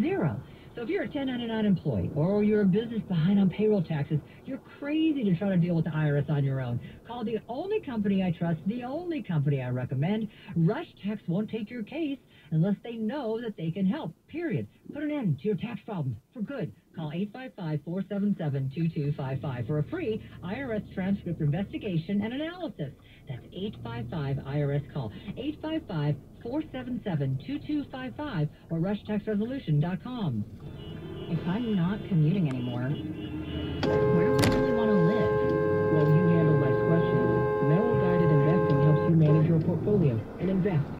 zero. So if you're a 1099 employee or you're a business behind on payroll taxes, you're crazy to try to deal with the IRS on your own. Call the only company I trust, the only company I recommend. Rush Tax won't take your case unless they know that they can help, period. Put an end to your tax problems for good. Call 855-477-2255 for a free IRS transcript investigation and analysis. That's 855-IRS-CALL. 855 477-2255 or rushtaxresolution.com. If I'm not commuting anymore, where would I really want to live? While you handle less questions, Merrill Guided Investing helps you manage your portfolio and invest